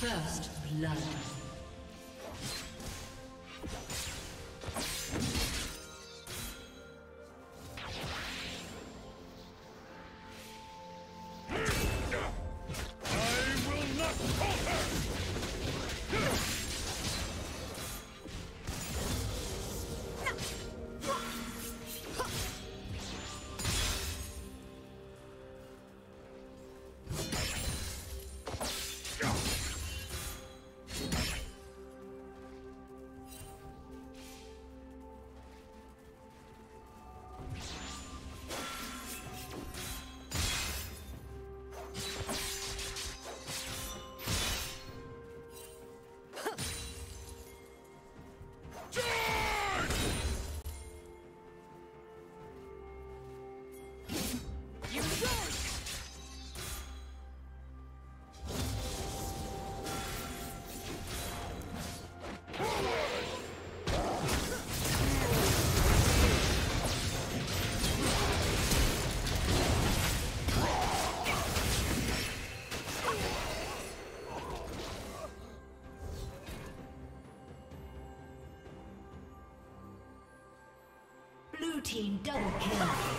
First blood. Team double kill.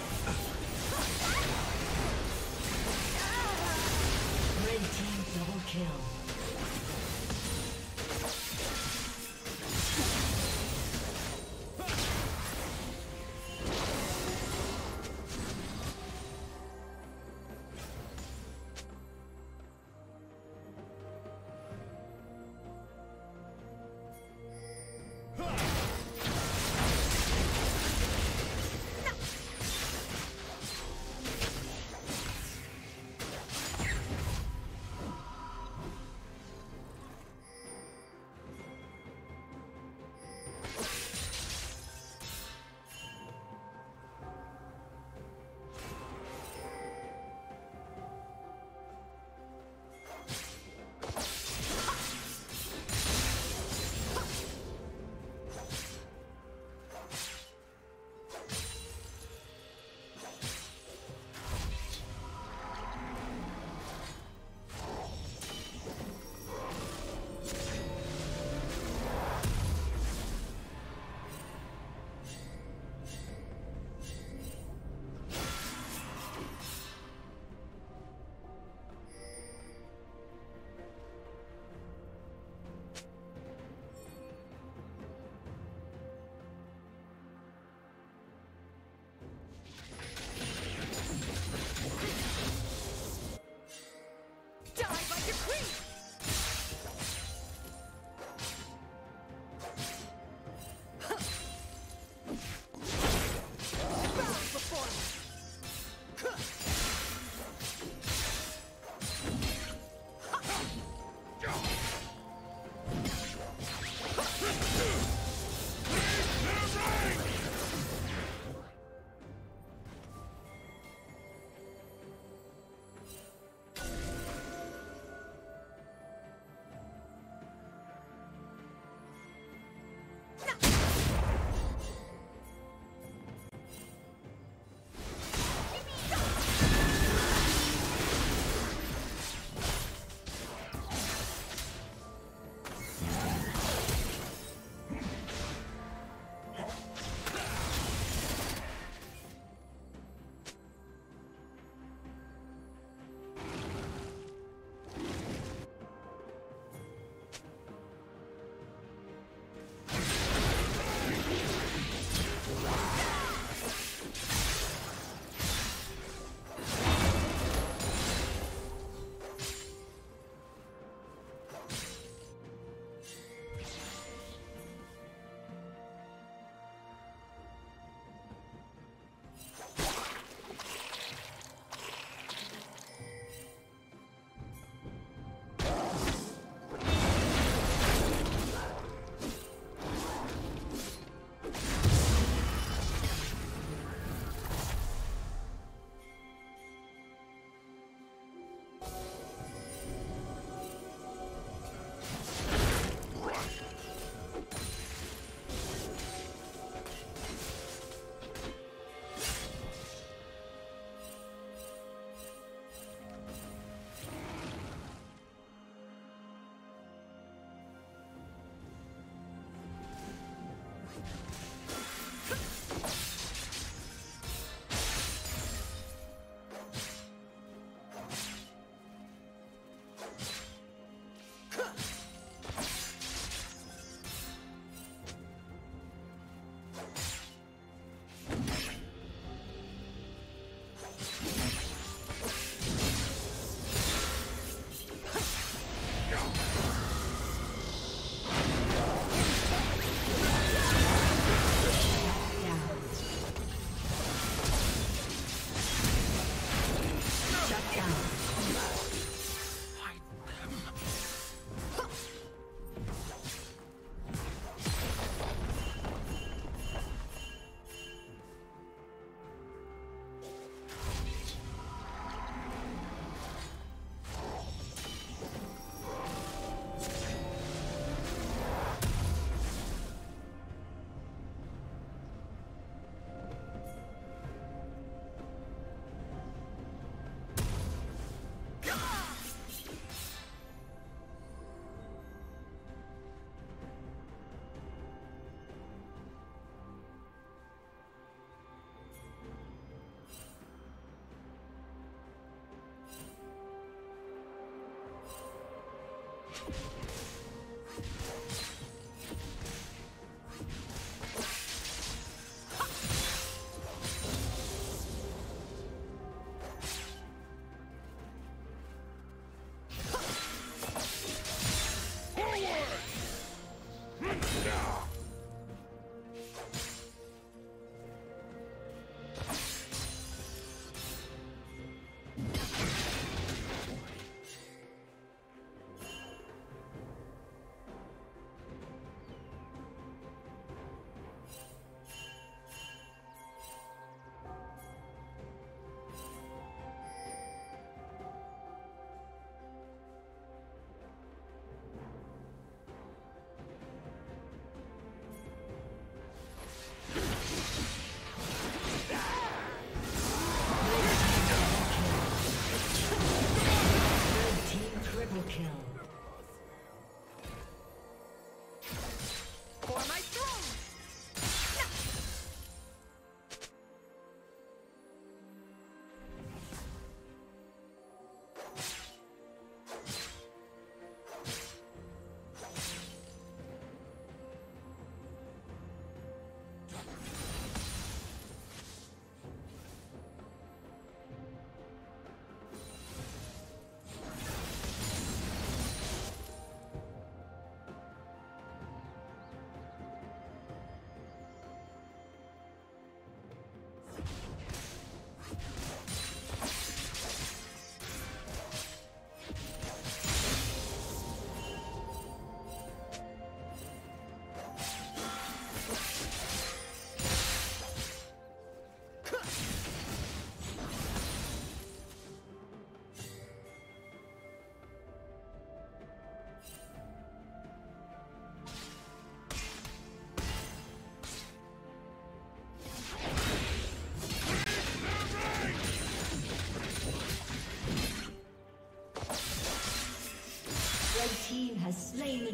Slain the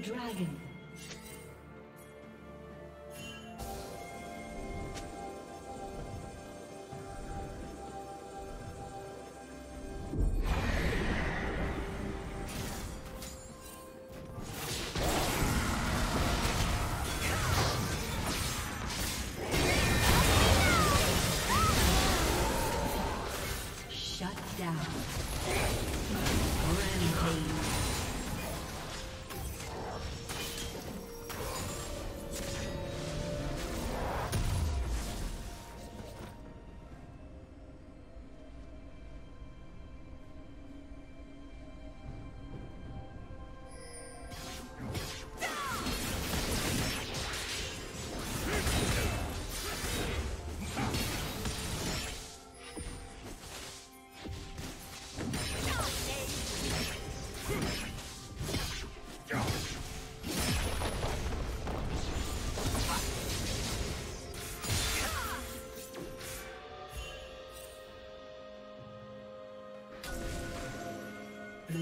dragon.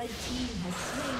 Red team has slain